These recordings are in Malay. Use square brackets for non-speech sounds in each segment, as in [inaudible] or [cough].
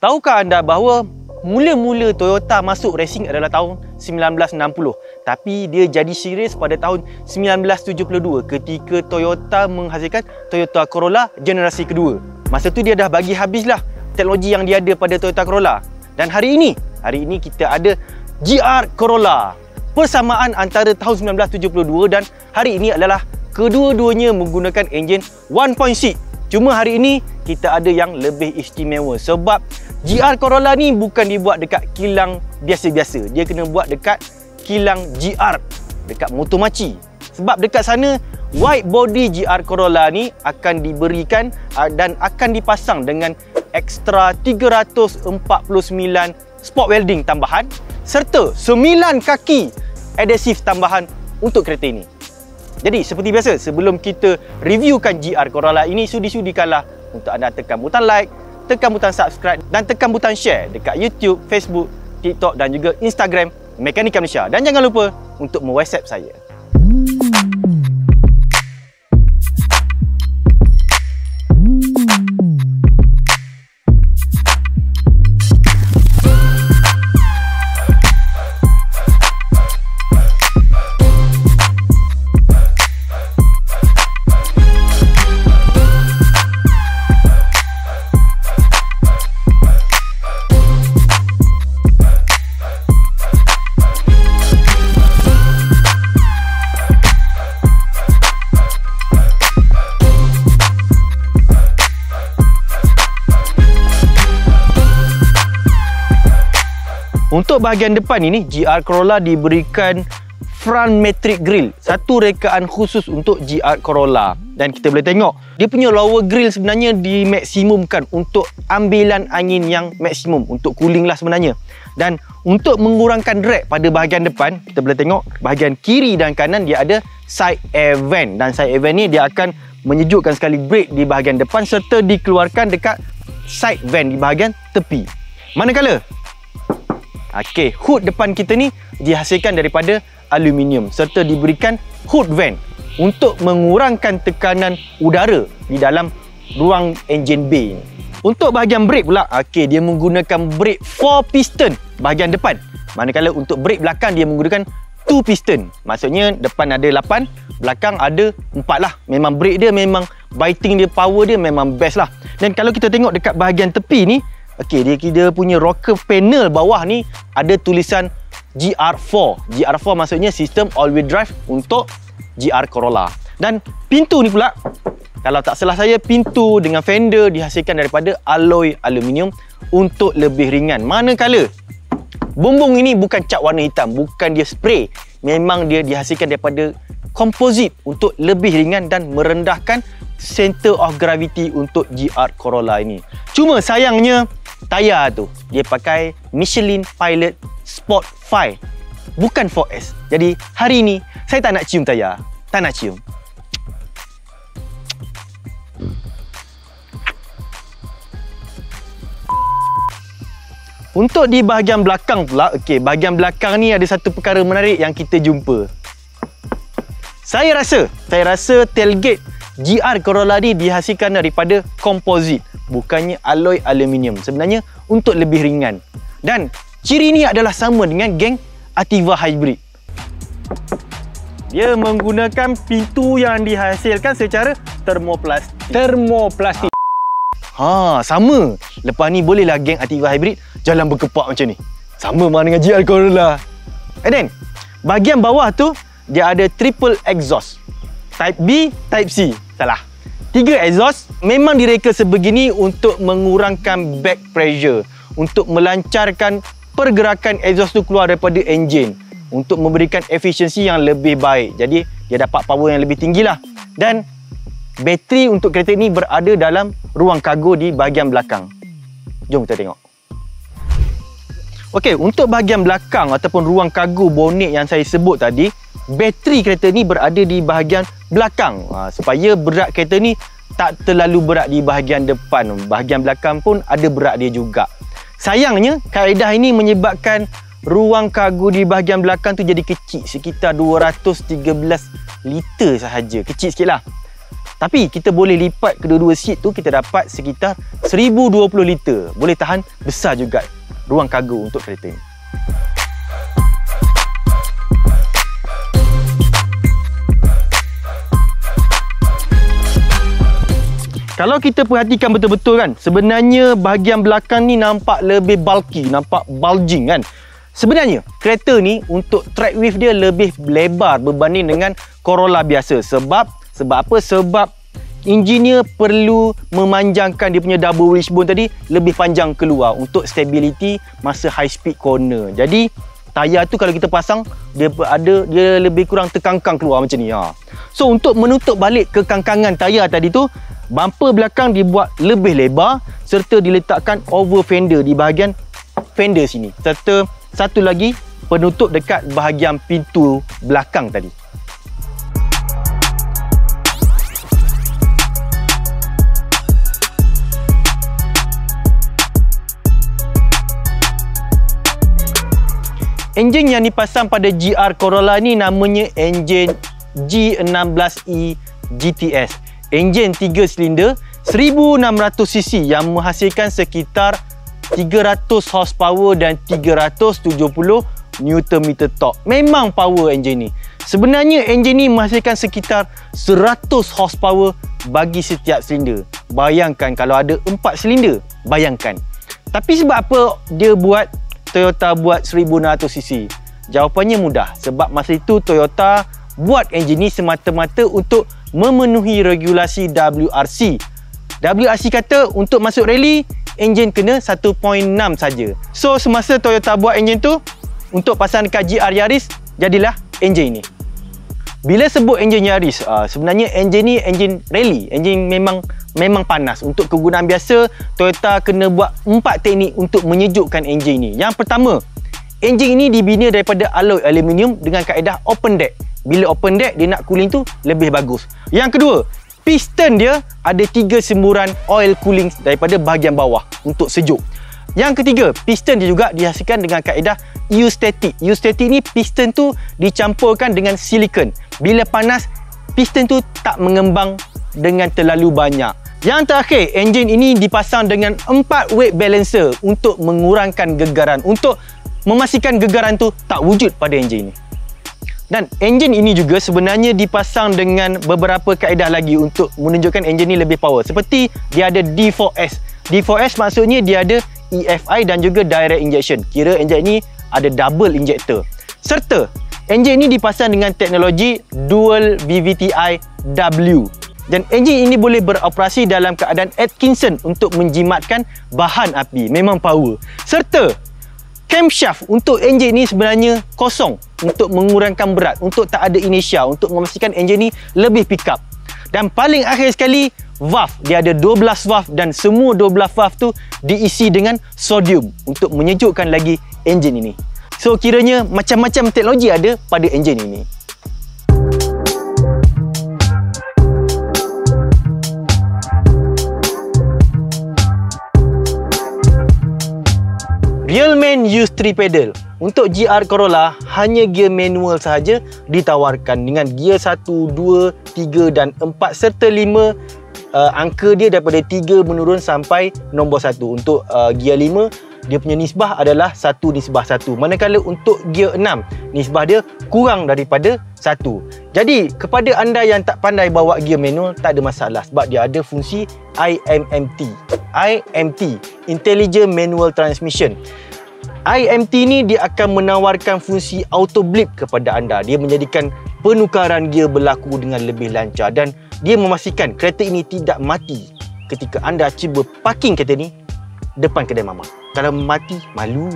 Tahukah anda bahawa mula-mula Toyota masuk racing adalah tahun 1960 tapi dia jadi serius pada tahun 1972 ketika Toyota menghasilkan Toyota Corolla generasi kedua. Masa tu dia dah bagi habislah teknologi yang dia ada pada Toyota Corolla. Dan hari ini, hari ini kita ada GR Corolla. Persamaan antara tahun 1972 dan hari ini adalah kedua-duanya menggunakan enjin 1.6. Cuma hari ini kita ada yang lebih istimewa sebab GR Corolla ni bukan dibuat dekat kilang biasa-biasa. Dia kena buat dekat kilang GR dekat Motomachi. Sebab dekat sana wide body GR Corolla ni akan diberikan uh, dan akan dipasang dengan ekstra 349 spot welding tambahan serta 9 kaki adhesive tambahan untuk kereta ini. Jadi seperti biasa sebelum kita reviewkan GR Corolla ini sudi-sudikanlah untuk anda tekan butang like, tekan butang subscribe dan tekan butang share dekat YouTube, Facebook, TikTok dan juga Instagram Mekanika Malaysia. Dan jangan lupa untuk me-WhatsApp saya. Untuk bahagian depan ini, GR Corolla diberikan front matrix grill. Satu rekaan khusus untuk GR Corolla. Dan kita boleh tengok, dia punya lower grill sebenarnya dimaksimumkan untuk ambilan angin yang maksimum. Untuk cooling lah sebenarnya. Dan untuk mengurangkan drag pada bahagian depan, kita boleh tengok bahagian kiri dan kanan dia ada side air vent. Dan side air vent ni dia akan menyejukkan sekali brake di bahagian depan serta dikeluarkan dekat side vent di bahagian tepi. Manakala Okey, hood depan kita ni dihasilkan daripada aluminium serta diberikan hood vent untuk mengurangkan tekanan udara di dalam ruang engine bay ni. Untuk bahagian brake pula, okey dia menggunakan brake 4 piston bahagian depan. Manakala untuk brake belakang dia menggunakan 2 piston. Maksudnya depan ada 8, belakang ada 4 lah. Memang brake dia memang biting dia power dia memang best lah. Dan kalau kita tengok dekat bahagian tepi ni, Okey, dia dia punya rocker panel bawah ni ada tulisan GR4. GR4 maksudnya sistem all wheel drive untuk GR Corolla. Dan pintu ni pula kalau tak salah saya pintu dengan fender dihasilkan daripada alloy aluminium untuk lebih ringan. Manakala bumbung ini bukan cat warna hitam, bukan dia spray. Memang dia dihasilkan daripada komposit untuk lebih ringan dan merendahkan center of gravity untuk GR Corolla ini. Cuma sayangnya tayar tu dia pakai Michelin Pilot Sport 5 bukan 4S jadi hari ni saya tak nak cium tayar tak nak cium. Untuk di bahagian belakang pula, okey, bahagian belakang ni ada satu perkara menarik yang kita jumpa. Saya rasa, saya rasa tailgate GR Corolla ni dihasilkan daripada komposit bukannya alloy aluminium. Sebenarnya untuk lebih ringan. Dan ciri ini adalah sama dengan geng Ativa Hybrid. Dia menggunakan pintu yang dihasilkan secara termoplastik. Termoplastik. Ha, sama. Lepas ni bolehlah geng Ativa Hybrid jalan berkepak macam ni. Sama mana dengan GR Corolla. Eh then, bahagian bawah tu dia ada triple exhaust. Type B, Type C. Salah. Tiga exhaust memang direka sebegini untuk mengurangkan back pressure, untuk melancarkan pergerakan exhaust tu keluar daripada enjin, untuk memberikan efisiensi yang lebih baik. Jadi dia dapat power yang lebih tinggi lah. Dan bateri untuk kereta ini berada dalam ruang kargo di bahagian belakang. Jom kita tengok. Okey, untuk bahagian belakang ataupun ruang kargo bonet yang saya sebut tadi, bateri kereta ni berada di bahagian belakang. Ha, supaya berat kereta ni tak terlalu berat di bahagian depan. Bahagian belakang pun ada berat dia juga. Sayangnya kaedah ini menyebabkan ruang kargo di bahagian belakang tu jadi kecil. Sekitar 213 liter sahaja. Kecil sikit lah Tapi kita boleh lipat kedua-dua seat tu kita dapat sekitar 1020 liter. Boleh tahan besar juga ruang kargo untuk kereta ini. Kalau kita perhatikan betul-betul kan, sebenarnya bahagian belakang ni nampak lebih bulky, nampak bulging kan. Sebenarnya kereta ni untuk track width dia lebih lebar berbanding dengan Corolla biasa. Sebab sebab apa? Sebab engineer perlu memanjangkan dia punya double wishbone tadi lebih panjang keluar untuk stability masa high speed corner. Jadi tayar tu kalau kita pasang dia ada dia lebih kurang terkangkang keluar macam ni ha. So untuk menutup balik kekangkangan tayar tadi tu bumper belakang dibuat lebih lebar serta diletakkan over fender di bahagian fender sini. Serta satu lagi penutup dekat bahagian pintu belakang tadi. Enjin yang dipasang pada GR Corolla ni namanya enjin G16E GTS enjin 3 silinder 1600cc yang menghasilkan sekitar 300 horsepower dan 370 Nm torque. Memang power enjin ni. Sebenarnya enjin ni menghasilkan sekitar 100 horsepower bagi setiap silinder. Bayangkan kalau ada 4 silinder, bayangkan. Tapi sebab apa dia buat Toyota buat 1600cc? Jawapannya mudah. Sebab masa itu Toyota buat enjin ni semata-mata untuk memenuhi regulasi WRC. WRC kata untuk masuk rally, enjin kena 1.6 saja. So semasa Toyota buat enjin tu untuk pasang dekat GR Yaris, jadilah enjin ini. Bila sebut enjin Yaris, uh, sebenarnya enjin ni enjin rally, enjin memang memang panas. Untuk kegunaan biasa, Toyota kena buat empat teknik untuk menyejukkan enjin ini. Yang pertama, enjin ini dibina daripada alloy aluminium dengan kaedah open deck. Bila open deck, dia nak cooling tu lebih bagus. Yang kedua, piston dia ada tiga semburan oil cooling daripada bahagian bawah untuk sejuk. Yang ketiga, piston dia juga dihasilkan dengan kaedah eustatic. Eustatic ni piston tu dicampurkan dengan silikon. Bila panas, piston tu tak mengembang dengan terlalu banyak. Yang terakhir, enjin ini dipasang dengan empat weight balancer untuk mengurangkan gegaran. Untuk memastikan gegaran tu tak wujud pada enjin ini. Dan enjin ini juga sebenarnya dipasang dengan beberapa kaedah lagi untuk menunjukkan enjin ini lebih power. Seperti dia ada D4S. D4S maksudnya dia ada EFI dan juga direct injection. Kira enjin ini ada double injector. Serta enjin ini dipasang dengan teknologi dual VVTi W. Dan enjin ini boleh beroperasi dalam keadaan Atkinson untuk menjimatkan bahan api. Memang power. Serta camshaft untuk enjin ni sebenarnya kosong untuk mengurangkan berat, untuk tak ada inertia, untuk memastikan enjin ni lebih pick up. Dan paling akhir sekali, valve. Dia ada 12 valve dan semua 12 valve tu diisi dengan sodium untuk menyejukkan lagi enjin ini. So kiranya macam-macam teknologi ada pada enjin ini. Realman use 3 pedal. Untuk GR Corolla, hanya gear manual sahaja ditawarkan dengan gear 1, 2, 3 dan 4 serta 5 uh, angka dia daripada 3 menurun sampai nombor 1. Untuk uh, gear 5, dia punya nisbah adalah 1 nisbah 1. Manakala untuk gear 6, nisbah dia kurang daripada 1. Jadi, kepada anda yang tak pandai bawa gear manual, tak ada masalah sebab dia ada fungsi IMMT. IMT, Intelligent Manual Transmission. IMT ni dia akan menawarkan fungsi auto blip kepada anda. Dia menjadikan penukaran gear berlaku dengan lebih lancar dan dia memastikan kereta ini tidak mati ketika anda cuba parking kereta ni depan kedai mama. Kalau mati, malu.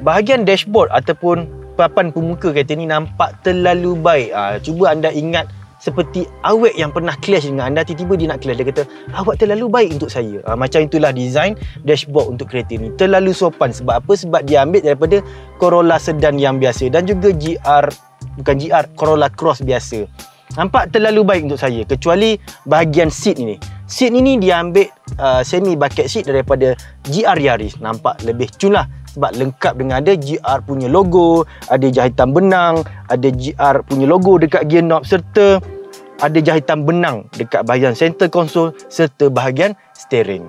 Bahagian dashboard ataupun papan pemuka kereta ni nampak terlalu baik. Ha, cuba anda ingat seperti awet yang pernah clash dengan anda tiba-tiba dia nak clash. Dia kata awak terlalu baik untuk saya. Ha, macam itulah design dashboard untuk kereta ni. Terlalu sopan sebab apa? Sebab dia ambil daripada Corolla sedan yang biasa dan juga GR bukan GR Corolla Cross biasa. Nampak terlalu baik untuk saya kecuali bahagian seat ini seat ini dia ambil uh, semi bucket seat daripada GR Yaris nampak lebih cun lah sebab lengkap dengan ada GR punya logo, ada jahitan benang, ada GR punya logo dekat gear knob serta ada jahitan benang dekat bahagian center console serta bahagian steering.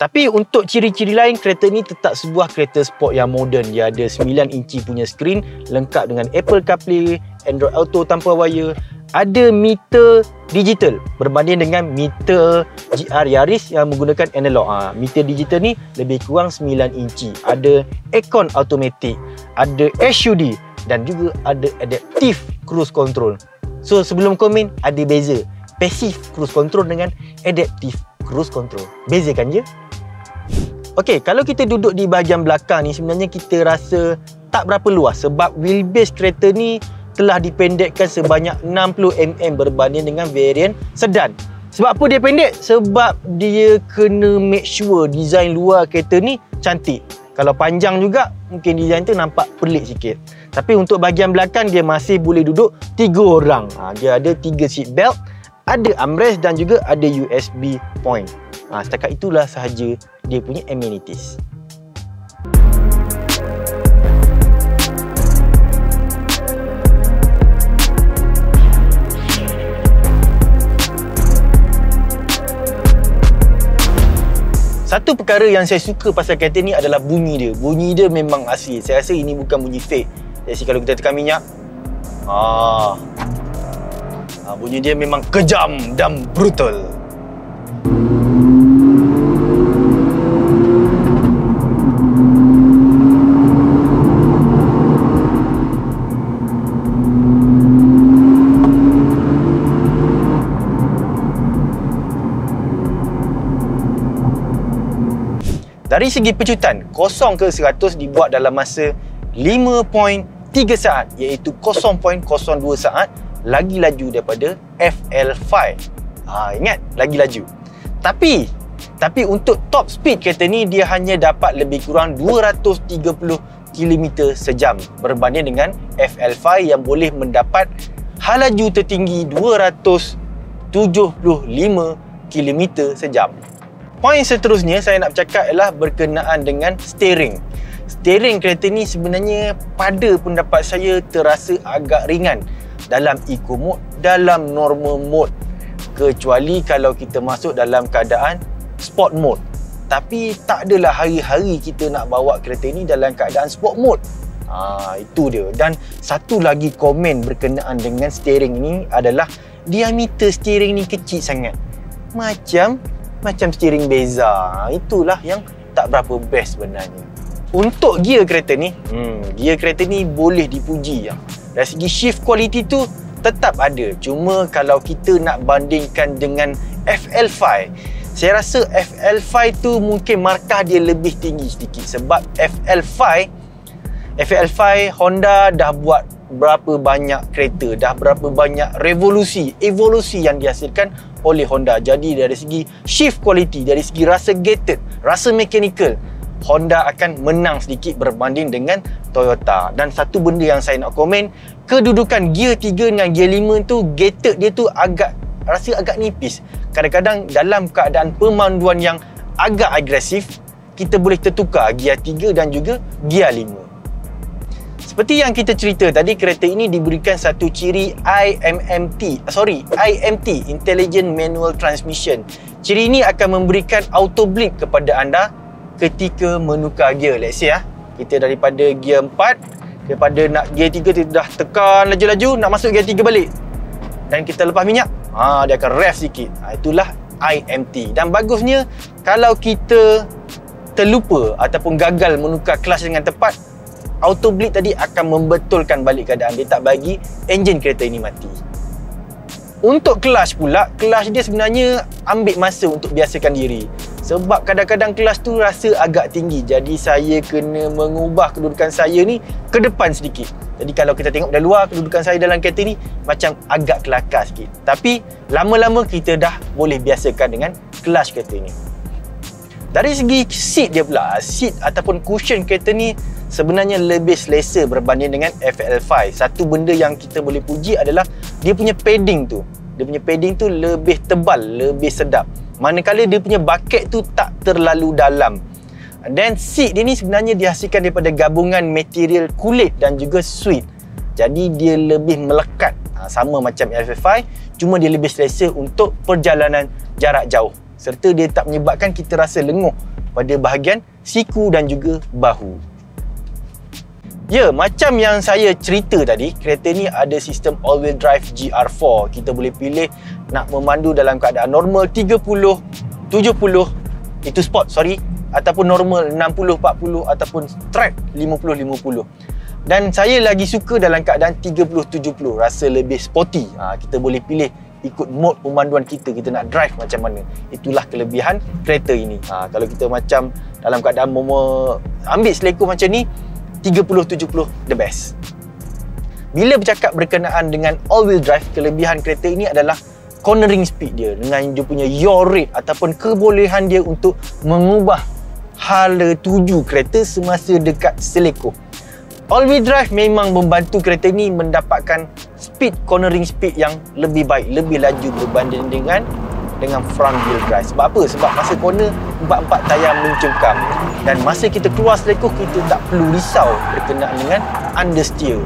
Tapi untuk ciri-ciri lain, kereta ni tetap sebuah kereta sport yang moden. Dia ada 9 inci punya skrin lengkap dengan Apple CarPlay, Android Auto tanpa wire, ada meter digital berbanding dengan meter GR Yaris yang menggunakan analog. Ha, meter digital ni lebih kurang 9 inci. Ada aircon automatic, ada SUD dan juga ada adaptive cruise control. So sebelum komen, ada beza. Passive cruise control dengan adaptive cruise control. Beza kan je? Okey, kalau kita duduk di bahagian belakang ni sebenarnya kita rasa tak berapa luas sebab wheelbase kereta ni telah dipendekkan sebanyak 60mm berbanding dengan varian sedan. Sebab apa dia pendek? Sebab dia kena make sure design luar kereta ni cantik. Kalau panjang juga mungkin design tu nampak pelik sikit. Tapi untuk bahagian belakang dia masih boleh duduk tiga orang. Ha, dia ada tiga seat belt, ada armrest dan juga ada USB point. Ha, setakat itulah sahaja dia punya amenities. Satu perkara yang saya suka pasal kereta ni adalah bunyi dia. Bunyi dia memang asli. Saya rasa ini bukan bunyi fake. Jadi kalau kita tekan minyak, ah, ah bunyi dia memang kejam dan brutal. Dari segi pecutan, 0 ke 100 dibuat dalam masa 5.3 saat iaitu 0.02 saat lagi laju daripada FL5. Ha, ingat, lagi laju. Tapi, tapi untuk top speed kereta ni dia hanya dapat lebih kurang 230 km sejam berbanding dengan FL5 yang boleh mendapat halaju tertinggi 275 km sejam. Poin seterusnya saya nak bercakap ialah berkenaan dengan steering. Steering kereta ni sebenarnya pada pendapat saya terasa agak ringan dalam eco mode, dalam normal mode. Kecuali kalau kita masuk dalam keadaan sport mode. Tapi tak adalah hari-hari kita nak bawa kereta ni dalam keadaan sport mode. Ha, itu dia. Dan satu lagi komen berkenaan dengan steering ni adalah diameter steering ni kecil sangat. Macam macam steering beza. Itulah yang tak berapa best sebenarnya. Untuk gear kereta ni, hmm, gear kereta ni boleh dipuji ya. Dari segi shift quality tu tetap ada. Cuma kalau kita nak bandingkan dengan FL5, saya rasa FL5 tu mungkin markah dia lebih tinggi sedikit sebab FL5 FL5 Honda dah buat berapa banyak kereta, dah berapa banyak revolusi, evolusi yang dihasilkan oleh Honda. Jadi dari segi shift quality, dari segi rasa gated, rasa mechanical, Honda akan menang sedikit berbanding dengan Toyota. Dan satu benda yang saya nak komen, kedudukan gear 3 dengan gear 5 tu gated dia tu agak rasa agak nipis. Kadang-kadang dalam keadaan pemanduan yang agak agresif, kita boleh tertukar gear 3 dan juga gear 5. Seperti yang kita cerita tadi, kereta ini diberikan satu ciri IMMT, sorry, IMT, Intelligent Manual Transmission. Ciri ini akan memberikan auto blip kepada anda ketika menukar gear. Let's say ah, kita daripada gear 4, daripada nak gear 3 kita dah tekan laju-laju, nak masuk gear 3 balik. Dan kita lepas minyak, ha, dia akan rev sikit. Ha, itulah IMT. Dan bagusnya, kalau kita terlupa ataupun gagal menukar kelas dengan tepat, auto bleed tadi akan membetulkan balik keadaan dia tak bagi enjin kereta ini mati. Untuk clutch pula clutch dia sebenarnya ambil masa untuk biasakan diri. Sebab kadang-kadang clutch tu rasa agak tinggi jadi saya kena mengubah kedudukan saya ni ke depan sedikit. Jadi kalau kita tengok dari luar kedudukan saya dalam kereta ni macam agak kelakar sikit. Tapi lama-lama kita dah boleh biasakan dengan clutch kereta ni. Dari segi seat dia pula, seat ataupun cushion kereta ni sebenarnya lebih selesa berbanding dengan FL5. Satu benda yang kita boleh puji adalah dia punya padding tu. Dia punya padding tu lebih tebal, lebih sedap. Manakala dia punya bucket tu tak terlalu dalam. Dan seat dia ni sebenarnya dihasilkan daripada gabungan material kulit dan juga suede. Jadi dia lebih melekat. Ha, sama macam FF5, cuma dia lebih selesa untuk perjalanan jarak jauh. Serta dia tak menyebabkan kita rasa lenguh pada bahagian siku dan juga bahu. Ya, macam yang saya cerita tadi, kereta ni ada sistem all-wheel drive GR4. Kita boleh pilih nak memandu dalam keadaan normal 30, 70, itu sport, sorry. Ataupun normal 60, 40 ataupun track 50, 50. Dan saya lagi suka dalam keadaan 30, 70. Rasa lebih sporty. Ha, kita boleh pilih ikut mode pemanduan kita kita nak drive macam mana itulah kelebihan kereta ini ha, kalau kita macam dalam keadaan ambil seleko macam ni 30-70 the best. Bila bercakap berkenaan dengan all-wheel drive, kelebihan kereta ini adalah cornering speed dia dengan dia punya yaw rate ataupun kebolehan dia untuk mengubah hala tuju kereta semasa dekat selekoh. All-wheel drive memang membantu kereta ini mendapatkan speed cornering speed yang lebih baik, lebih laju berbanding dengan dengan front wheel drive. Sebab apa? Sebab masa corner empat-empat tayar mencengkam dan masa kita keluar selekoh kita tak perlu risau berkenaan dengan understeer.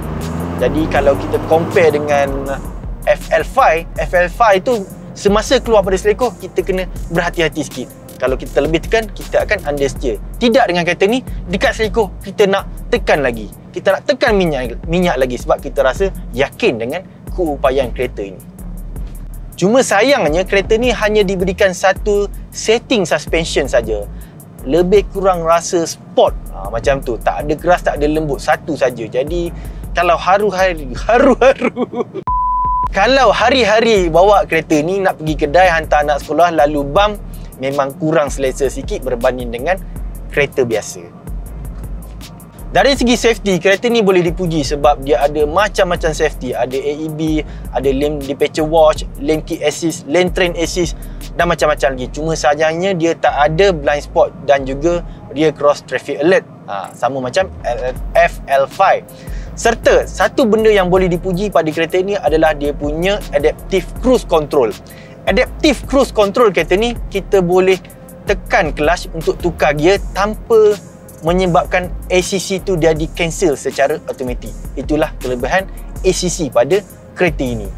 Jadi kalau kita compare dengan FL5, FL5 itu semasa keluar pada selekoh kita kena berhati-hati sikit. Kalau kita lebih tekan, kita akan understeer. Tidak dengan kereta ni, dekat selekoh kita nak tekan lagi. Kita nak tekan minyak minyak lagi sebab kita rasa yakin dengan keupayaan kereta ini. Cuma sayangnya kereta ni hanya diberikan satu setting suspension saja. Lebih kurang rasa sport ha, macam tu. Tak ada keras, tak ada lembut. Satu saja. Jadi kalau haru-haru, [laughs] haru-haru. kalau hari-hari bawa kereta ni nak pergi kedai hantar anak sekolah lalu bam memang kurang selesa sikit berbanding dengan kereta biasa. Dari segi safety, kereta ni boleh dipuji sebab dia ada macam-macam safety. Ada AEB, ada lane departure watch, lane keep assist, lane train assist dan macam-macam lagi. Cuma sayangnya dia tak ada blind spot dan juga rear cross traffic alert. Ha, sama macam FL5. Serta satu benda yang boleh dipuji pada kereta ni adalah dia punya adaptive cruise control. Adaptive cruise control kereta ni kita boleh tekan clutch untuk tukar gear tanpa menyebabkan ACC tu dia di cancel secara automatik. Itulah kelebihan ACC pada kereta ini.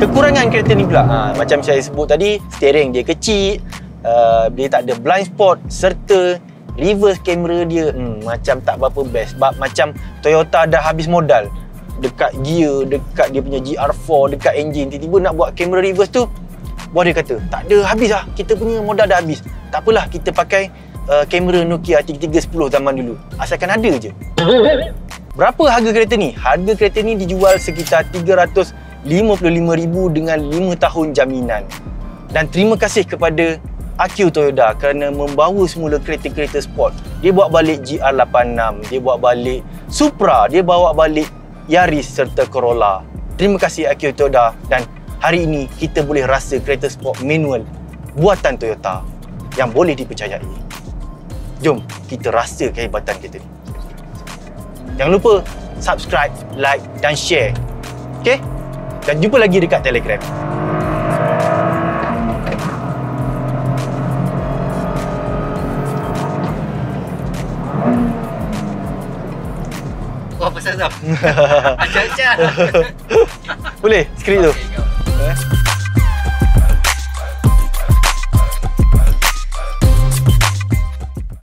Kekurangan kereta ni pula, ha, macam saya sebut tadi, steering dia kecil, uh, dia tak ada blind spot serta reverse camera dia hmm, macam tak berapa best sebab macam Toyota dah habis modal dekat gear, dekat dia punya GR4, dekat engine, tiba-tiba nak buat kamera reverse tu, buat dia kata, tak ada, habis lah. Kita punya modal dah habis. Tak apalah, kita pakai uh, kamera Nokia 3310 zaman dulu. Asalkan ada je. Berapa harga kereta ni? Harga kereta ni dijual sekitar RM355,000 dengan 5 tahun jaminan. Dan terima kasih kepada Akio Toyota kerana membawa semula kereta-kereta sport. Dia bawa balik GR86, dia bawa balik Supra, dia bawa balik Yaris serta Corolla. Terima kasih Akio Toyota dan hari ini kita boleh rasa kereta sport manual buatan Toyota yang boleh dipercayai. Jom kita rasa kehebatan kereta ni. Jangan lupa subscribe, like dan share. Okay? Dan jumpa lagi dekat Telegram. [laughs] [laughs] Boleh? Skrip tu. Okay,